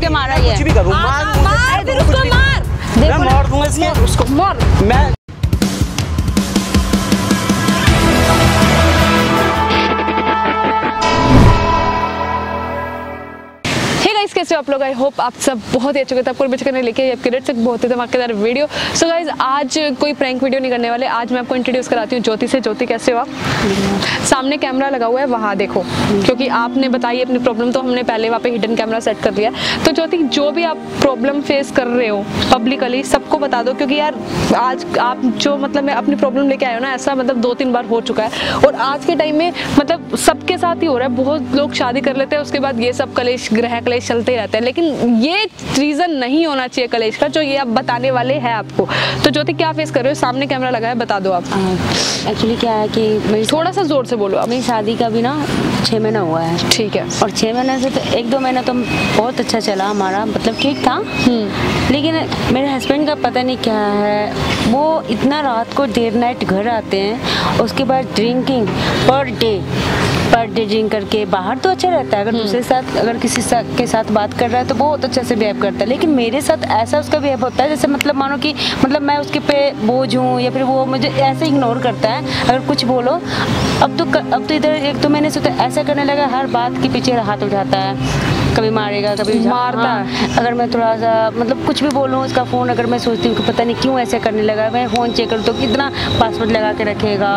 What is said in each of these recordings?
के मारा ये। कुछ भी करूँ। हाँ, मार दूँगा। मार। दूँगा इसको उसको मार। मैं कैसे आप लोग आई होप आप सब बहुत ही अच्छे होंगे। आपको बेच करने लेके आपके रेट से बहुत ही धमाकेदार वीडियो सो गाइस आज कोई प्रैंक वीडियो नहीं करने वाले। आज मैं आपको इंट्रोड्यूस कराती हूँ ज्योति से। ज्योति, कैसे हो आप? सामने कैमरा लगा हुआ है, वहाँ देखो। क्योंकि आपने बताई अपनी प्रॉब्लम तो हमने पहले वहाँ पे हिडन कैमरा सेट कर लिया। तो ज्योति, जो भी आप प्रॉब्लम फेस कर रहे हो पब्लिकली सबको बता दो। क्योंकि यार, आज आप जो मतलब मैं अपनी प्रॉब्लम लेके आए हो ना, ऐसा मतलब दो तीन बार हो चुका है। और आज के टाइम में मतलब सबके साथ ही हो रहा है। बहुत लोग शादी कर लेते हैं, उसके बाद ये सब कलेश, ग्रह कलेश चलते ही रहते हैं। लेकिन ये रीजन नहीं होना चाहिए कलेश का जो ये आप बताने वाले हैं आपको। तो ज्योति क्या फेस कर रहे हो? सामने कैमरा लगा है बता दो आप। एक्चुअली क्या है कि मेरी थोड़ा सा ज़ोर से बोलो आप। मेरी शादी का भी ना छः महीना हुआ है। ठीक है। और छः महीने से तो एक दो महीना तो बहुत अच्छा चला हमारा मतलब ठीक था। लेकिन मेरे हस्बैंड का पता नहीं क्या है। वो इतना रात को देर नाइट घर आते हैं उसके बाद ड्रिंकिंग पर डे पर डेजिंग करके बाहर तो अच्छा रहता है। अगर दूसरे साथ अगर किसी सा, के साथ बात कर रहा है तो बहुत अच्छा से बिहेव करता है। लेकिन मेरे साथ ऐसा उसका बिहेव होता है जैसे मतलब मानो कि मतलब मैं उसके पे बोझ हूँ या फिर वो मुझे ऐसे इग्नोर करता है अगर कुछ बोलो अब तो अब तो इधर एक तो मैंने से तो ऐसा करने लगा हर बात के पीछे हाथ उठाता है। कभी मारेगा कभी मारता हाँ, अगर मैं थोड़ा सा मतलब कुछ भी बोलूँ उसका फ़ोन अगर मैं सोचती हूँ कि पता नहीं क्यों ऐसे करने लगा मैं फ़ोन चेक करूँ तो कितना पासवर्ड लगा के रखेगा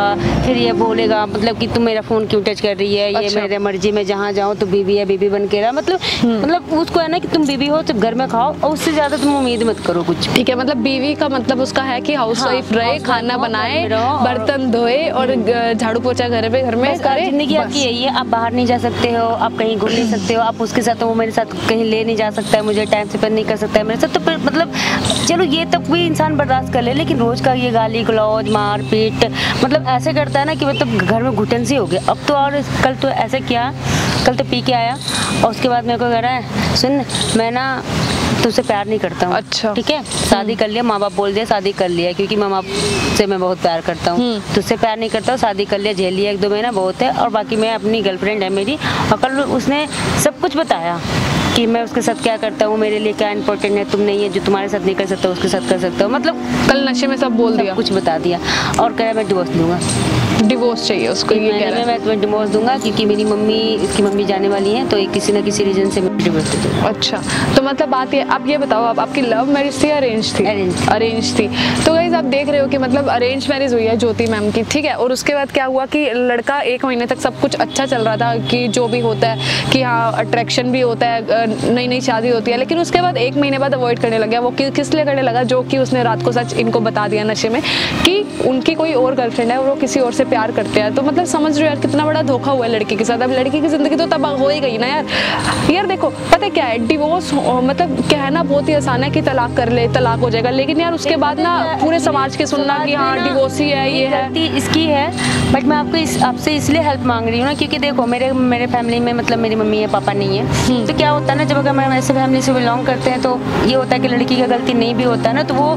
फिर ये बोलेगा मतलब कि तुम मेरा फ़ोन क्यों टच कर रही है ये अच्छा। मेरे मर्ज़ी में जहाँ जाऊँ तो बीबी है बीबी बन के रहा। मतलब मतलब उसको है ना कि तुम बीबी हो तो घर में खाओ और उससे ज़्यादा तुम उम्मीद मत करो कुछ ठीक है मतलब बीवी का मतलब उसका है कि हाउस वाइफ रहे खाना बनाए बर्तन धोए और झाड़ू पोछा घर पे घर में करे ज़िंदगी आपकी यही है आप बाहर नहीं जा सकते हो आप कहीं घूम नहीं सकते हो आप उसके साथ मेरे साथ कहीं ले नहीं जा सकता है, मुझे टाइम से पर नहीं कर सकता है मेरे साथ तो फिर मतलब चलो ये तब भी इंसान बर्दाश्त कर ले, लेकिन रोज का ये गाली गलौज, मारपीट मतलब ऐसे करता है ना कि मतलब घर में घुटन सी हो गया। अब तो और कल तो ऐसे किया, कल तो पी के आया, और उसके बाद मेरे को कह रहा है, सुन, मैं ना तुझसे प्यार नहीं करता हूँ। अच्छा। ठीक है? शादी कर लिया माँ बाप बोल दिया शादी कर लिया क्योंकि माँ बाप से मैं बहुत प्यार करता हूँ। हम्म। तुझसे प्यार नहीं करता हूँ शादी कर लिया झेल लिया एक दो महीना बहुत है और बाकी मैं अपनी गर्लफ्रेंड है मेरी और कल उसने सब कुछ बताया कि मैं उसके साथ क्या करता हूँ मेरे लिए क्या इंपॉर्टेंट है तुम नहीं है जो तुम्हारे साथ नहीं कर सकता उसके साथ कर सकता हूँ। मतलब कल नशे में सब बोल सब दिया। कुछ बता दिया और कह मैं डिवोर्स दूँगा। डिवोर्स चाहिए उसको ये कह रहा मैं डिवोर्स दूँगा क्योंकि मेरी मम्मी इसकी मम्मी जाने वाली है तो ये किसी ना किसी रीजन से मैं डिवोर्स दे दूँगा। अच्छा तो मतलब बात ये आप ये बताओ आप आपकी लव मैरिज थी अरेंज थी? अरेंज थी। तो गाइज़ आप देख रहे हो कि मतलब अरेंज मैरिज हुई है ज्योति मैम की ठीक है? और उसके बाद क्या हुआ कि लड़का एक महीने तक सब कुछ अच्छा चल रहा था कि जो भी होता है कि हाँ अट्रैक्शन भी होता है नई नई शादी होती है लेकिन उसके बाद एक महीने बाद अवॉइड करने लग गया। वो कि, किस लिए करने लगा? जो कि उसने रात को सच इनको बता दिया नशे में कि उनकी कोई और गर्लफ्रेंड है और वो किसी और से प्यार करते हैं। तो मतलब समझ रहे हो यार कितना बड़ा धोखा हुआ है लड़की के साथ। अब लड़की की ज़िंदगी तो तबाह हो ही गई ना यार। यार देखो पता है क्या है? डिवोर्स मतलब कहना बहुत ही आसान है कि तलाक कर ले तलाक हो जाएगा। लेकिन यार उसके बाद ना पूरे समाज के सुनना कि हाँ डिवोर्स ही है ये है। इसकी है बट मैं आपको इस आपसे इसलिए हेल्प मांग रही हूँ ना क्योंकि देखो मेरे मेरे फैमिली में मतलब मेरी मम्मी है पापा नहीं है। तो क्या होता है ना जब अगर मैं ऐसे फैमिली से बिलोंग करते हैं तो ये होता है कि लड़की का गलती नहीं भी होता है ना तो वो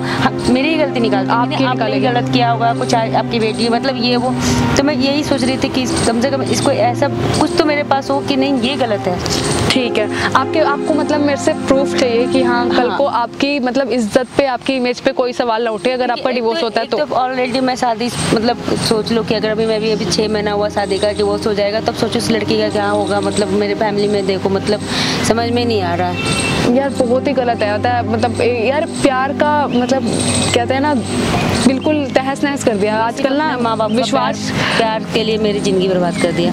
मेरी ही गलती निकालती। आपकी आपने गलत किया होगा कुछ आपकी बेटी मतलब ये वो तो मैं यही सोच रही थी कि कम से कम इसको ऐसा कुछ तो मेरे पास हो कि नहीं ये गलत है। ठीक है। आपके आपको मतलब मेरे से प्रूफ चाहिए कि हाँ कल हाँ। को आपकी मतलब इज़्ज़त पे आपकी इमेज पे कोई सवाल ना उठे अगर आपका डिवोर्स होता है तो। ऑलरेडी मैं शादी मतलब सोच लो कि अगर अभी मैं भी अभी छः महीना हुआ शादी का डिवोर्स हो जाएगा तब सोचो उस लड़की का क्या होगा मतलब मेरे फैमिली में देखो मतलब समझ में नहीं आ रहा है। यार बहुत ही गलत है होता है मतलब यार प्यार का मतलब कहते हैं ना बिल्कुल तहस नहस कर दिया। आजकल ना माँ बाप विश्वास प्यार, प्यार के लिए मेरी ज़िंदगी बर्बाद कर दिया।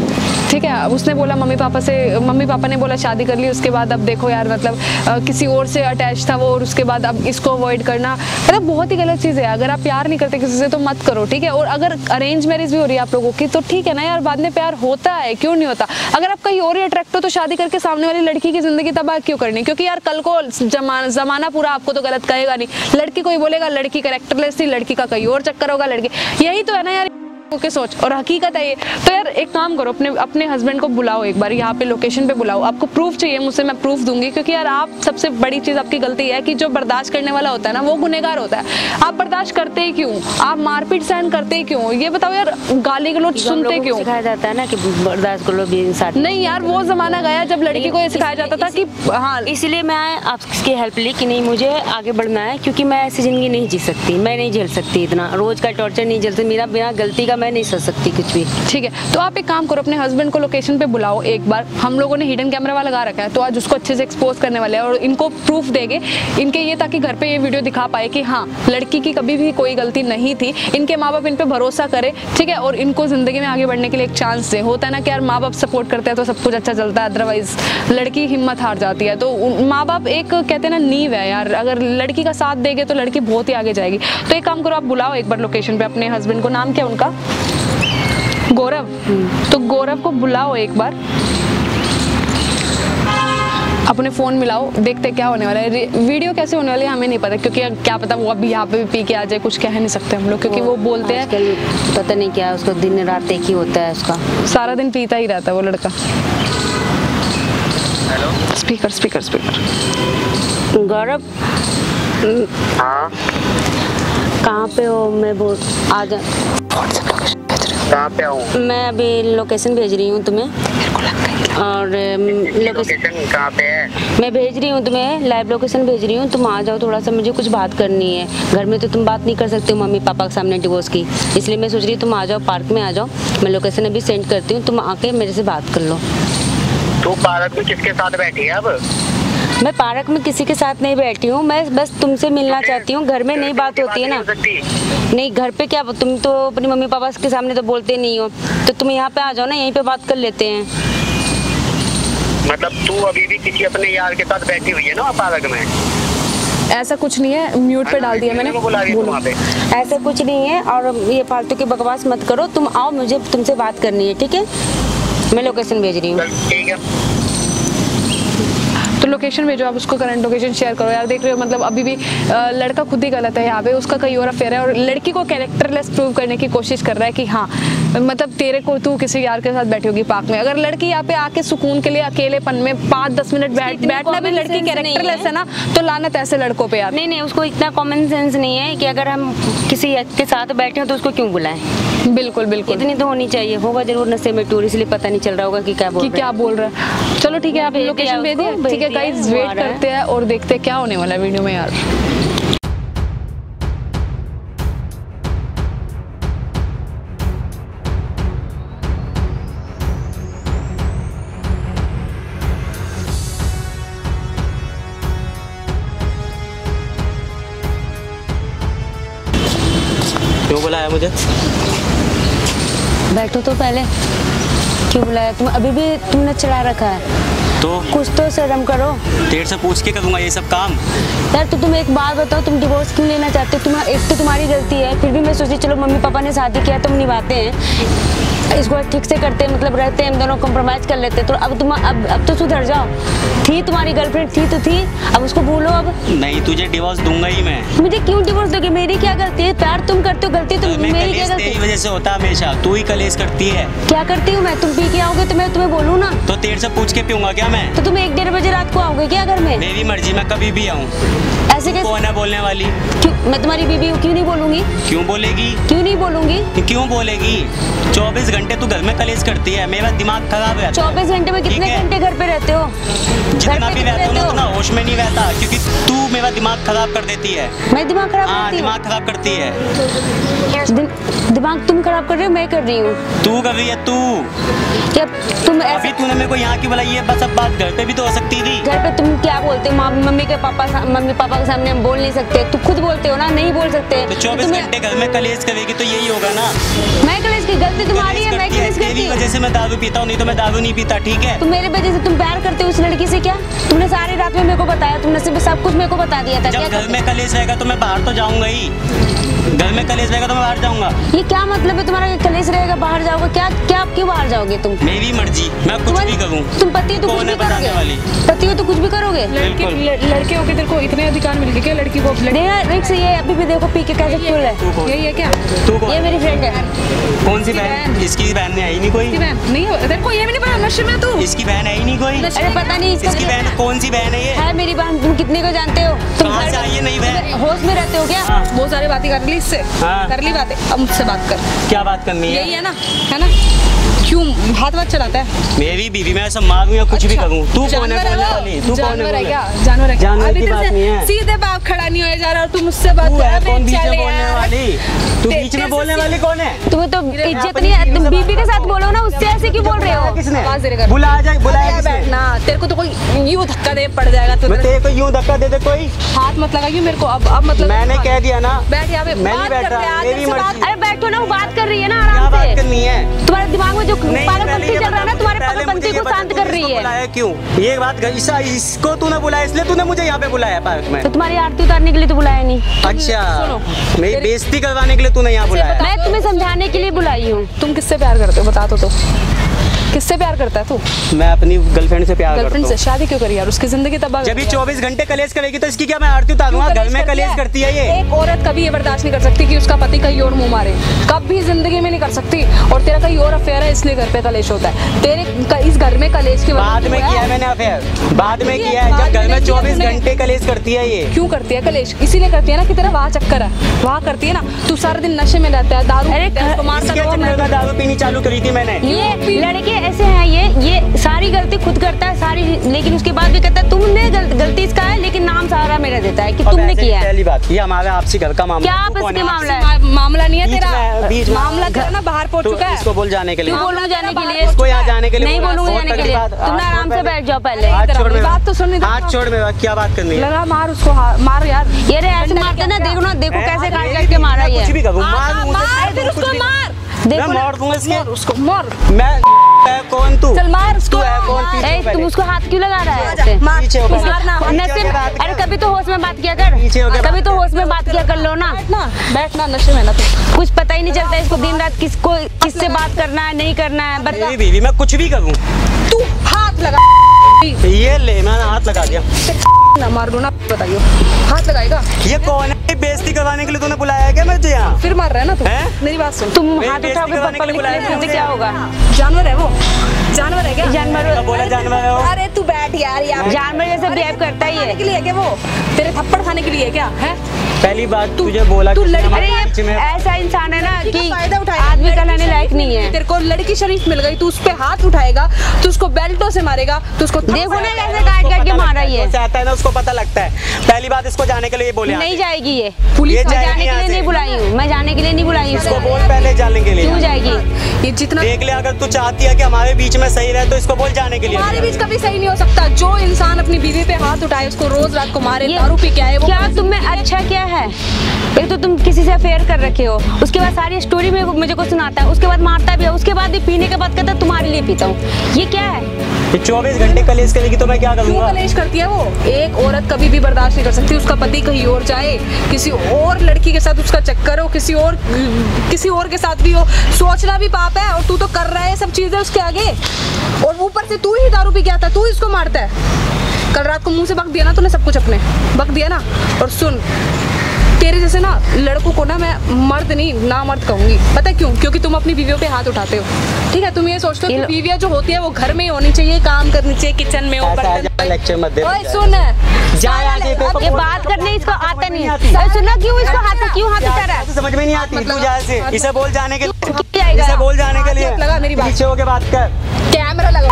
ठीक है उसने बोला मम्मी पापा से मम्मी पापा ने बोला शादी कर ली उसके बाद अब देखो यार मतलब अ, किसी और से अटैच था वो और उसके बाद अब इसको अवॉइड करना। मतलब बहुत ही गलत चीज़ है अगर आप प्यार नहीं करते किसी से तो मत करो ठीक है? और अगर अरेंज मैरिज भी हो रही है आप लोगों की तो ठीक है ना यार बाद में प्यार होता है क्यों नहीं होता? अगर आप कहीं और ही अट्रैक्ट हो तो शादी करके सामने वाली लड़की की ज़िंदगी तबाह क्यों करनी? क्योंकि यार कल को जमाना जमाना पूरा आपको तो गलत कहेगा नहीं। लड़की कोई बोलेगा लड़की करेक्टरलेस थी लड़की का कहीं और चक्कर होगा लड़की। यही तो है ना यार। ओके सोच और हकीकत है ये। तो यार एक काम करो अपने अपने हस्बैंड को बुलाओ एक बार यहाँ पे लोकेशन पे बुलाओ। आपको प्रूफ चाहिए मुझसे मैं प्रूफ दूँगी क्योंकि यार आप सबसे बड़ी चीज़ आपकी गलती है कि जो बर्दाश्त करने वाला होता है ना वो गुनेगार होता है। आप बर्दाश्त करते ही क्यों? आप मारपीट सहन करते ही क्यों? ये बताओ यार गाली गलोच सुनते क्यों? सिखाया जाता है ना कि बर्दाश्त करो भी नहीं यार वो जमाना गया जब लड़की को ये सिखाया जाता था कि हाँ। इसलिए मैं आपकी हेल्प ली कि नहीं मुझे आगे बढ़ना है क्योंकि मैं ऐसी ज़िंदगी नहीं जी सकती मैं नहीं झेल सकती इतना। रोज का टॉर्चर नहीं झेल सकती मेरा बिना गलती का मैं नहीं सह सकती कुछ भी। ठीक है तो आप एक काम करो, अपने हस्बैंड को लोकेशन पे बुलाओ एक बार। हम लोगों ने हिडन कैमरा वाला लगा रखा है तो आज उसको अच्छे से एक्सपोज करने वाले हैं और इनको प्रूफ देंगे, इनके ये ताकि घर पे ये वीडियो दिखा पाए कि हाँ लड़की की कभी भी कोई गलती नहीं थी। इनके माँ बाप इन पे भरोसा करे, ठीक है? और इनको ज़िंदगी में आगे बढ़ने के लिए एक चांस दे। होता है ना कि यार माँ बाप सपोर्ट करते हैं तो सब कुछ अच्छा चलता है अदरवाइज़ लड़की हिम्मत हार जाती है। तो माँ बाप एक कहते हैं ना, नींव है यार। अगर लड़की का साथ देंगे तो लड़की बहुत ही आगे जाएगी। तो एक काम करो, आप बुलाओ एक बार लोकेशन पे अपने हस्बैंड को। नाम क्या उनका? गौरव तो गौरव को बुलाओ एक बार। अपने फ़ोन मिलाओ देखते क्या होने वाला है। वीडियो कैसे होने वाली है हमें नहीं पता क्योंकि क्या पता वो अभी यहाँ पे भी पी के आ जाए कुछ कह नहीं सकते हम लोग क्योंकि वो वो बोलते हैं पता नहीं क्या है उसका दिन रात एक ही होता है उसका। सारा दिन पीता ही रहता है वो लड़का। Hello? Speaker speaker speaker Gaurav? हाँ। कहाँ पे हो? मैं वो आ जा। कहाँ पे हूँ? मैं अभी लोकेशन भेज रही हूँ तुम्हें। और लोकेशन लोकेशन कहाँ पे है? मैं भेज रही हूँ तुम्हें लाइव लोकेशन भेज रही हूँ। तुम आ जाओ थोड़ा सा मुझे कुछ बात करनी है। घर में तो तुम बात नहीं कर सकते हो मम्मी पापा के सामने डिवोर्स की। इसलिए मैं सोच रही हूँ तुम आ जाओ पार्क में आ जाओ। मैं लोकेशन अभी सेंड करती हूँ तुम आके मेरे से बात कर लो। तू पार्क में किसके साथ बैठी है अब? मैं पार्क में किसी के साथ नहीं बैठी हूँ। मैं बस तुमसे मिलना चाहती हूँ। घर में नहीं बात होती है ना। नहीं घर पे क्या तुम तो अपनी मम्मी पापा के सामने तो बोलते नहीं हो। तो तुम यहाँ पे आ जाओ ना यहीं पे बात कर लेते हैं। मतलब तू अभी भी किसी अपने यार के साथ बैठी हुई है ना पार्क में? ऐसा कुछ नहीं है म्यूट पे डाल दिया मैंने। है ऐसा कुछ नहीं है और ये फालतू की बकवास मत करो। तुम आओ मुझे तुमसे बात करनी है ठीक है? मैं लोकेशन भेज रही हूँ। ठीक है। लोकेशन भेजो आप उसको करंट लोकेशन शेयर करो। यार देख रहे हो मतलब अभी भी लड़का खुद ही गलत है यहाँ पे। उसका कई और अफेयर है और लड़की को कैरेक्टरलेस प्रूव करने की कोशिश कर रहा है कि हाँ मतलब तेरे को तू किसी यार के साथ बैठी होगी पार्क में। अगर लड़की यहाँ पे आके सुकून के लिए अकेलेपन में पाँच दस मिनट बैठ बैठना भी लड़की कैरेक्टरलेस है। ना तो लानत ऐसे लड़कों पे यार। नहीं नहीं उसको इतना कॉमन सेंस नहीं है कि अगर हम किसी के साथ बैठे हो तो उसको क्यों बुलाएँ? बिल्कुल बिल्कुल। इतनी तो होनी चाहिए। होगा ज़रूर नशे में टूर इसलिए पता नहीं चल रहा होगा कि क्या बोल कि क्या बोल रहा है। चलो ठीक है आप लोकेशन भेज दिया। ठीक है गाइस वेट करते हैं और देखते हैं क्या होने वाला है वीडियो में यार। क्यों बुलाया मुझे? बैठो तो पहले। क्यों बुलाया? तुम अभी भी तुमने चढ़ा रखा है। तो? कुछ तो शर्म करो। देर से पूछ के करूँगा ये सब काम। यार तो तुम एक बात बताओ तुम डिवोर्स क्यों लेना चाहते हो? तुम एक तो तुम्हारी गलती है फिर भी मैं सोची चलो मम्मी पापा ने शादी किया तुम निभाते हैं। इसको ठीक से करते हैं मतलब रहते हैं हम दोनों कॉम्प्रोमाइज कर लेते हैं। तो अब तुम अब अब तो सुधर जाओ। थी तुम्हारी गर्लफ्रेंड थी तो थी। अब उसको भूलो अब। नहीं तुझे डिवोर्स दूँगा ही मैं। मुझे क्यों डिवोर्स दोगे? मेरी क्या गलती है? प्यार तुम करते हो गलती तो मेरी क्या गलती वजह से होता हमेशा। तू ही कलेश करती है। क्या करती हूँ मैं? तुम पी के आओगे तो मैं तुम्हें बोलूँ ना? तो तेरे से पूछ के पीऊँगा क्या मैं? तो तुम एक डेढ़ बजे रात को आओगे क्या घर में? मेरी मर्ज़ी मैं कभी भी आऊँ। ऐसे कैसे? कौन है बोलने वाली? क्यों मैं तुम्हारी बीबी हूँ क्यों नहीं बोलूँगी? क्यों बोलेगी? क्यों नहीं बोलूँगी? क्यों बोलेगी? चौबीस घंटे तू घर में कलेज करती है मेरा दिमाग खराब है। चौबीस घंटे में कितने घंटे घर पे रहते हो? जितना भी रहता हूँ उतना होश में नहीं रहता क्योंकि तू मेरा दिमाग खराब कर देती है। मैं दिमाग खराब हाँ करती हूँ? दिमाग खराब करती है। दिमाग तुम खराब कर रहे हो मैं कर रही हूँ। तू कर रही है तू? क्या तुम अभी तूने मेरे को यहाँ की बुलाई? है बस अब बात घर पे भी तो हो सकती थी। घर पे तुम क्या बोलते हो? मम्मी के पापा मम्मी पापा के सामने हम बोल नहीं सकते। तुम खुद बोलते हो ना नहीं बोल सकते। तो चौबीस घंटे घर में कलेश करेगी तो यही होगा ना। मैं कलेश की गलती तुम्हारी है मैं तेरी वजह से मैं दारू पीता हूँ नहीं तो मैं दारू नहीं पीता ठीक है? तुम मेरे वजह से तुम प्यार करते हो उस लड़की से क्या? तुमने सारी रात में मेरे को बताया तुमने सिर्फ़ सब कुछ मेरे को बता दिया था जब घर में कलेश रहेगा तो मैं बाहर तो जाऊँगा ही। घर में कलेश रहेगा तो मैं बाहर जाऊँगा। ये क्या मतलब है तुम्हारा कि कलेश रहेगा बाहर जाओगे? क्या क्या क्यों बाहर जाओगे तुम? मेरी मर्ज़ी मैं कुछ भी करूँ। तुम पति हो तो कुछ कौन भी बताने करोगे वाली? पति हो तो कुछ भी करोगे? लड़के होके तेरे को इतने अधिकार मिल गए क्या? लड़की को ये अभी भी देखो पी के कैसे फुल है। तू यही है क्या? ये मेरी फ्रेंड है। कौन सी बहन। इसकी बहन ने आई? नहीं कोई। नहीं हो- तेरे को ये भी नहीं पता नशे में तू। इसकी बहन है ही नहीं कोई। अरे पता नहीं इसकी बहन कौन सी बहन है ये? है मेरी बहन तुम कितने को जानते हो? तुम कहाँ से आई है नई बहन? होश में रहते हो क्या? हाँ। बहुत सारी बातें कर ली इससे। हाँ। कर ली बातें। अब मुझसे बात कर। क्या बात करनी है? यही है है ना है ना? क्यों? हाथ वाथ चलाता है। मेरी बीवी मैं ऐसा मारूं या कुछ भी अच्छा, करूँ? तू कौन है? बोलने वाली। तू कौन है जानवर है क्या? जानवर है क्या? जानवर अभी की तेरे बात नहीं है। सीधे बाप खड़ा नहीं होए जा रहा और तू मुझसे बात तू कर है कौन बीच में बोलने वाली? तू बीच में बोलने वाली कौन है? तुम्हें तो इज़्ज़त नहीं है तुम बीबी के साथ बोलो ना उससे ऐसे क्यों बोल रहे हो किसने? आवाज़ दे रहे कर। बुला जाए बुलाया बैठना तेरे को तो कोई यूँ धक्का दे पड़ जाएगा तो मैं तेरे को यूँ धक्का दे दे कोई। हाथ मत लगाइए मेरे को अब अब मतलब मैंने कह दिया ना। बैठ यहाँ पे मैं नहीं बैठा आज मेरी मर्ज़ी। अरे बैठो ना वो बात कर रही है ना क्या आराम बात करनी है? तुम्हारे दिमाग में जो नहीं, पहले चल रहा है ना तुम्हारे पहले मुझे को शांत तूने कर रही है। बुलाया क्यों? ये बात इसा इसको तूने बुलाया इसलिए तूने मुझे यहाँ पे बुलाया पार्क में। तो तुम्हारी आरती उतारने के लिए तो बुलाया नहीं। अच्छा मेरी बेइज्जती करवाने के लिए तूने यहाँ बुलाया। मैं तुम्हें समझाने के लिए बुलाई हूँ। तुम किससे प्यार करते हो बता दो। तो किससे प्यार करता है तू? मैं अपनी गर्लफ्रेंड से प्यार करता गर्लफ्रेंड से शादी क्यों करी यार? उसकी ज़िंदगी तबाह जब ये चौबीस घंटे कलेश करेगी तो इसकी क्या मैं आरती उतारूँगा घर में करती कलेश करती है ये। एक औरत कभी ये बर्दाश्त नहीं कर सकती कि उसका पति कहीं और मुँह मारे। कभी ज़िंदगी में नहीं कर सकती। और तेरा कहीं और अफेयर है इसलिए घर पे कलेश होता है। तेरे इस घर में कलेश की बाद में किया है मैंने अफेयर बाद में किया, है। जब घर में चौबीस घंटे कलेश करती है ये। क्यों करती है कलेश? इसीलिए करती है ना कि तेरा वहाँ चक्कर है। वहाँ करती है ना। तू सारा दिन नशे में रहता है दारू अरे है, है, दारू पीनी चालू करी थी मैंने। ये लड़के ऐसे हैं ये ये सारी गलती खुद करता है सारी लेकिन उसके बाद भी कहता है तुमने गल, गलती इसका है लेकिन नाम सारा मेरा देता है कि तुमने किया है। पहली बात ये हमारा आपसी घर का मामला क्या आपस? मामला है? मामला नहीं है तेरा। बीच मामला तेरा ना बाहर पहुँच तो चुका है। इसको बोल जाने के लिए क्यों बोलूँ। जाने के लिए। इसको यहाँ जाने के लिए नहीं बोला। बोलूँगा जाने के लिए। तुम आराम से बैठ जाओ पहले। बात तो सुन दो। हाथ छोड़ मेरा क्या बात करनी है? लगा मार उसको मार यार। ये रे ऐसे मारते ना देखो ना देखो कैसे काट मेरी काट के मारा ये। कुछ भी करूँ हाँ, मार मुझे मार फिर उसको मार। देखो मार दूँगा इसके। मार। मैं है कौन तू? चल मार उसको तू है कौन? ए, तुम उसको हाथ क्यों लगा रहा है? पीछे हो नशे अरे कभी तो होश में बात किया कर। कभी तो होश में बात किया कर लो ना। बैठना बैठना नशे में ना कुछ पता ही नहीं चलता इसको दिन रात किसको किससे बात करना है नहीं करना है बीवी मैं कुछ भी करूँ। तू हाथ लगा। ये ले मैंने हाथ लगा दिया। ना मार दो ना बताइयो। हाथ लगाएगा? ये कौन है? बेइज्जती करवाने के लिए तूने बुलाया है क्या मुझे यहाँ? फिर मार रहा है ना तू? हैं? मेरी बात सुन। तुम हाथ उठाओगे करवाने के लिए पब्लिक बुलाया प्लेस में क्या होगा? जानवर है वो। जानवर है क्या? जानवर बोला जानवर है वो? अरे तू बैठ यार यार। जानवर जैसे बिहेव करता ही है। के लिए है क्या वो? तेरे थप्पड़ खाने के लिए है क्या? है? पहली बात तुझे बोला तू लड़- अरे में। ऐसा इंसान है ना कि फ़ायदा उठाएगा। आदमी कहलाने लायक नहीं है। तेरे को लड़की शरीफ मिल गई तू उस पे हाथ उठाएगा तू उसको बेल्टों से मारेगा तू उसको देखो ना कैसे काट उसको काट के मारा है, ये। आता है ना उसको पता लगता है। पहली बात इसको जाने के लिए बोले नहीं जाएगी ये। पुलिस जाने के लिए नहीं बुलाई हूँ। मैं जाने के लिए नहीं बुलाई हूँ इसको बोल पहले जाने के लिए। क्यों जाएगी? ये जितना देख ले अगर तू चाहती है कि हमारे बीच में सही रहे तो इसको बोल जाने के लिए। हमारे बीच कभी सही नहीं हो सकता। जो इंसान अपनी बीवी पे हाथ उठाए उसको रोज रात को मारे दारू पी के आए वो क्या तुम्हें अच्छा क्या है? एक तो तुम किसी से अफेयर कर रखे हो। उसके बाद सारी स्टोरी में मुझे को सुनाता है। उसके बाद मारता भी है। उसके बाद भी पीने के बाद कहता तुम्हारे लिए पीता हूँ। ये क्या है? चौबीस घंटे कलेश करेगी तो मैं क्या क्यों करूँगा? कलेश करती है वो? एक औरत कभी भी बर्दाश्त नहीं कर सकती। उसका पति कहीं और जाए किसी और लड़की के साथ उसका चक्कर हो किसी और किसी और के साथ भी हो। सोचना भी पाप है और तू तो कर रहा है सब चीज़ें उसके आगे। और ऊपर से तू ही दारू पी गया था तू इसको मारता है। कल रात को मुँह से बक दिया ना तूने सब कुछ अपने। बक दिया ना? और सुन तेरे जैसे ना लड़कों को ना मैं मर्द नहीं ना मर्द कहूँगी। पता है क्यों? क्योंकि तुम अपनी बीवियों पे हाथ उठाते हो। ठीक है? तुम ये सोचते हो कि बीवियाँ जो होती है वो घर में ही होनी चाहिए काम करनी चाहिए किचन में सुन। ये बात करने इसको आता नहीं। आती। क्यों इसको हाथ क्यों हाथ उठा रहा है? समझ में नहीं आती मतलब से इसे बोल जाने के इसे बोल जाने के लिए। लगा मेरी बात। होके बात कर। कैमरा लगा।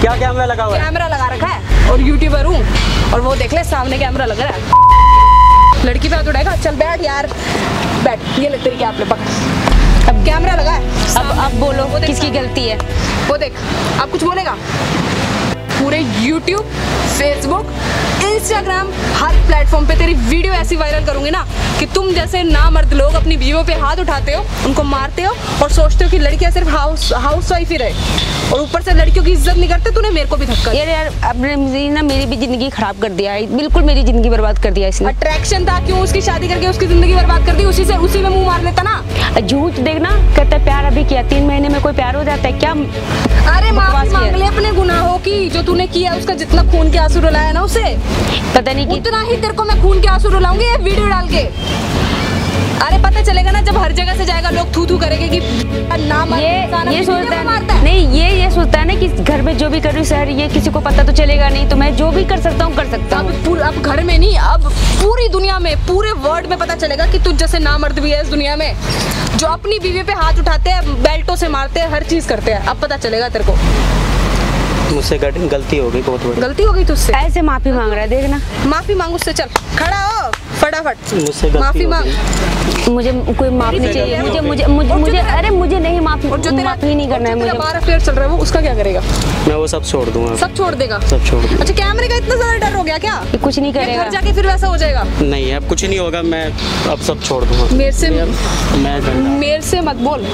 क्या कैमरा लगा हुआ है? कैमरा लगा रखा है। और यूट्यूबर हूँ और वो देख ले सामने कैमरा लग रहा है। लड़की पे हाथ उठाएगा। चल बैठ यार। बैठ, ये ले तेरी क्या पकड़। अब कैमरा लगा है। अब अब बोलो वो किसकी गलती है? वो देख, अब कुछ बोलेगा? पूरे YouTube, Facebook, इंस्टाग्राम हर प्लेटफॉर्म पे तेरी वीडियो ऐसी वायरल करूँगी ना कि तुम जैसे ना मर्द लोग अपनी बीवियों पे हाथ उठाते हो उनको मारते हो और सोचते हो कि लड़कियाँ सिर्फ़ हाउस हाउस वाइफ ही रहे। और ऊपर से लड़कियों की इज़्ज़त नहीं करते तूने मेरे को भी धक्का यार यार आपने ना मेरी भी ज़िंदगी खराब कर दिया है। बिल्कुल मेरी ज़िंदगी बर्बाद कर दिया इसने। अट्रैक्शन था क्यों उसकी शादी करके उसकी ज़िंदगी बर्बाद कर दी? उसी से उसी में मुँह मार लेता ना। झूठ देखना कहता प्यार अभी किया तीन महीने में कोई प्यार हो जाता है क्या अरे माफ़ी मांग ले अपने गुनाहों की जो तूने किया उसका जितना खून के आँसू रुलाया ना उसे? पता नहीं उतना ही तेरे को मैं खून के आँसू रुलाऊँगी ये वीडियो डाल के। अरे पता चलेगा ना जब हर जगह से जाएगा लोग थू थू करेंगे कि ना ये ये सोचता है है? नहीं ये ये सोचता है ना कि घर में जो भी कर रही हूँ सर ये किसी को पता तो चलेगा नहीं तो मैं जो भी कर सकता हूँ कर सकता अब हूँ। पूर- अब घर में नहीं अब पूरी दुनिया में पूरे वर्ल्ड में पता चलेगा कि तुझ जैसे ना मर्द भी है इस दुनिया में जो अपनी बीवी पे हाथ उठाते हैं बेल्टों से मारते हैं हर चीज़ करते हैं। अब पता चलेगा तेरे को। मुझसे गलती गलती हो गई बहुत बड़ी गलती हो गई तुझसे? ऐसे माफ़ी मांग रहा है देखना। माफ़ी मांग उससे चल। खड़ा हो। फटाफट। मुझसे माफ़ी मांग। मुझे कोई माफ़ नहीं चाहिए। मुझे मुझे मुझे मुझे अरे मुझे नहीं माफ़ और जो तेरा माफ़ी नहीं करना है मुझे। बार अफेयर चल रहा है वो उसका क्या करेगा? मैं वो सब छोड़ दूँगा। सब छोड़ देगा? सब छोड़ दूँगा। अच्छा कैमरे का इतना ज़्यादा डर हो गया क्या? कुछ नहीं करेगा घर जाके फिर वैसा हो जाएगा। नहीं अब कुछ नहीं होगा मैं अब सब छोड़ दूँगा। मेरे से मैं मेरे से मत बोल।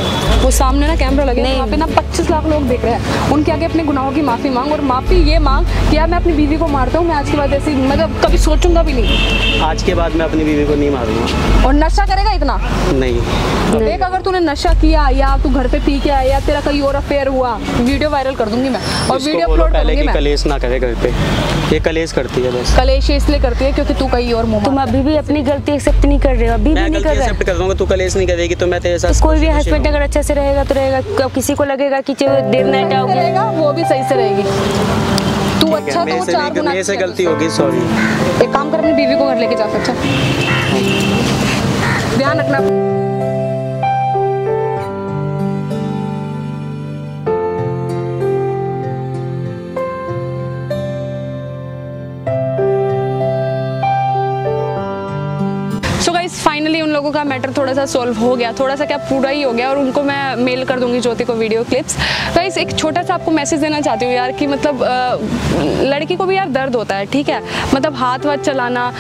वो सामने ना कैमरा लगे। वहाँ पे ना 25 लाख लोग देख रहे हैं। उनके आगे अपने गुनाहों की माफ़ी मांग और माफ़ी ये मांग कि यार मैं अपनी बीवी को मारता हूँ मैं आज के बाद ऐसी मतलब कभी सोचूँगा भी नहीं। आज के बाद मैं अपनी बीवी को नहीं मारूँगा। और नशा करेगा इतना? नहीं। देख अगर तूने नशा किया या तू घर पे पी के आया या तेरा कहीं और अफेयर हुआ वीडियो वायरल कर दूँगी मैं और वीडियो अपलोड पहले करूँगी मैं। कलेश ना करे घर पे। ये कलेश करती है बस। कलेश इसलिए करती है क्योंकि तू कहीं और मुँह तुम अभी भी अपनी गलती एक्सेप्ट नहीं कर रहे हो अभी भी नहीं कर रहे? एक्सेप्ट कर दूँगा तू कलेश नहीं करेगी तो मैं तेरे साथ कोई भी हस्बैंड अगर अच्छे से रहेगा तो रहेगा किसी को लगेगा कि देर नाइट आओगे? वो भी सही से रहेगी। तू अच्छा तो वो चार गुना मेरे से अच्छा गलती। होगी सॉरी एक काम कर अपनी बीवी को घर लेके जा सकता ध्यान रखना। का मैटर थोड़ा सा सॉल्व हो गया थोड़ा सा क्या पूरा ही हो गया और उनको मैं मेल कर दूँगी ज्योति को वीडियो क्लिप्स गाइस एक छोटा सा आपको मैसेज देना चाहती हूँ यार कि मतलब लड़की को भी यार दर्द होता है, ठीक है? मतलब हाथ वाथ चलाना,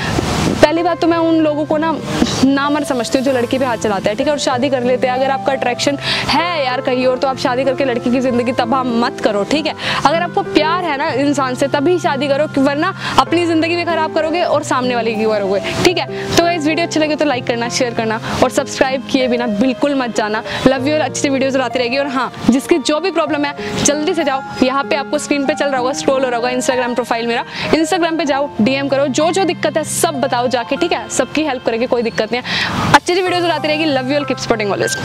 पहली बात तो मैं उन लोगों को ना नामर समझती हूँ, जो लड़की पे हाथ चलाते हैं, ठीक है? और शादी कर लेते हैं। अगर आपका अट्रैक्शन है यार कहीं और तो आप शादी करके लड़की की ज़िंदगी तबाह मत करो, ठीक है? अगर आपको प्यार है ना इंसान से, तभी शादी करो वरना अपनी ज़िंदगी भी खराब करोगे और सामने वाले की करोगे, ठीक है? तो इस वीडियो अच्छी लगे तो लाइक करना शेयर करना और सब्सक्राइब किए बिना बिल्कुल मत जाना। लव यू और अच्छी वीडियोज़ आती रहेगी और हाँ जिसकी जो भी प्रॉब्लम है, जल्दी से जाओ। यहाँ पे आपको स्क्रीन पे चल रहा होगा स्क्रॉल हो रहा होगा इंस्टाग्राम प्रोफ़ाइल मेरा। इंस्टाग्राम पे जाओ डीएम करो जो जो दिक्कत है सब बताओ जाके, ठीक है? सबकी हेल्प करेंगे, कोई दिक्कत नहीं है। अच्छी अच्छी वीडियो आती रहेगी। Love you all keep supporting always